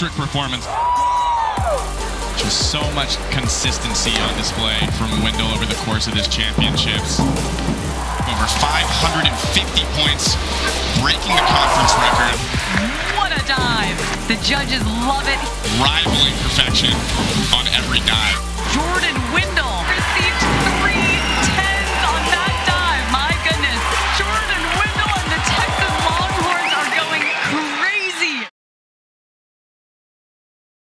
electric performance. Just so much consistency on display from Windle over the course of this championships. Over 550 points, breaking the conference record. What a dive! The judges love it. Rivaling perfection on every dive.